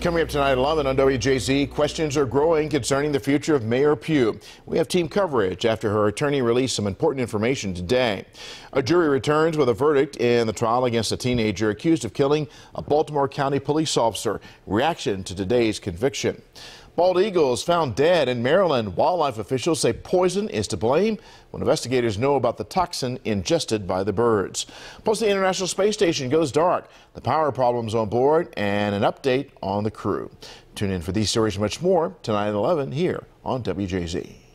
Coming up tonight at 11 on WJZ, questions are growing concerning the future of Mayor Pugh. We have team coverage after her attorney released some important information today. A jury returns with a verdict in the trial against a teenager accused of killing a Baltimore County police officer. Reaction to today's conviction. Bald eagles found dead in Maryland. Wildlife officials say poison is to blame when investigators know about the toxin ingested by the birds. Plus, the International Space Station goes dark, the power problems on board, and an update on the crew. Tune in for these stories and much more tonight at 11 here on WJZ.